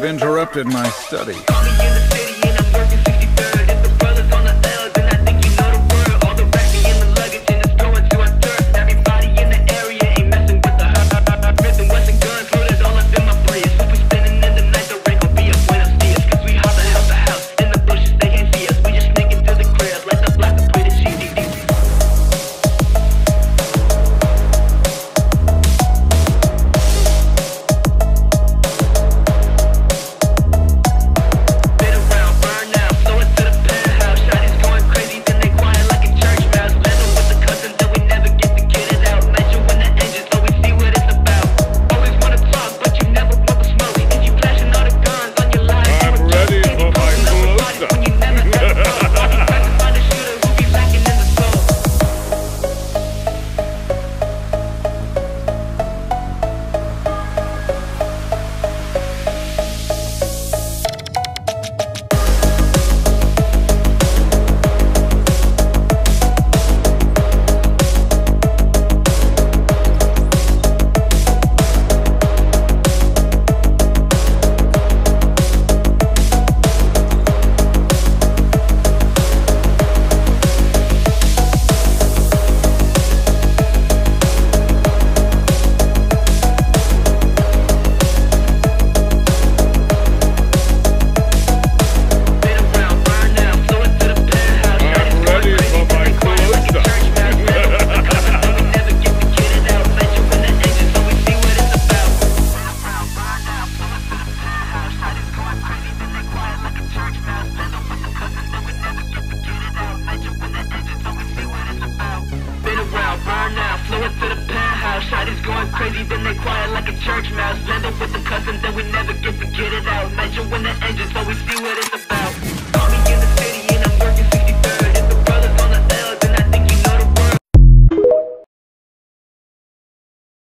have interrupted my study. loud. Shotties going crazy, then they quiet like a church mouse. Land with the cuss and then we never get to get it out. Measure when the engine, so we see what it